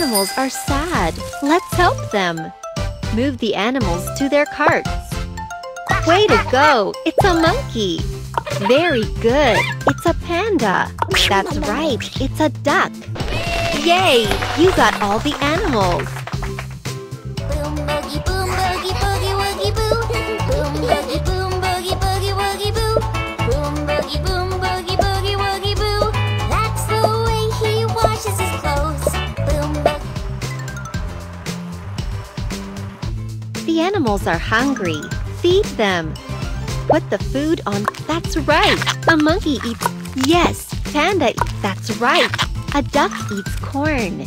animals are sad. Let's help them. Move the animals to their carts. Way to go! It's a monkey. Very good. It's a panda. That's right. It's a duck. Yay! You got all the animals. The animals are hungry. Feed them. Put the food on. That's right. A monkey eats. Yes, panda. eats- That's right. A duck eats corn.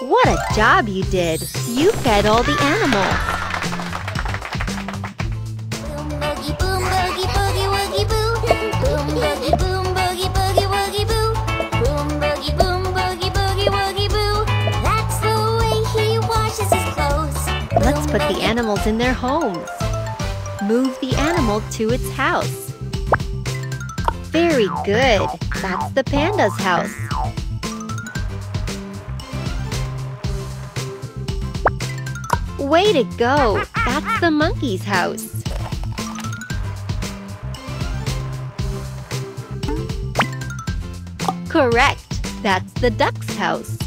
What a job you did. You fed all the animals. Put the animals in their homes. Move the animal to its house. Very good. That's the panda's house. Way to go! That's the monkey's house. Correct. That's the duck's house.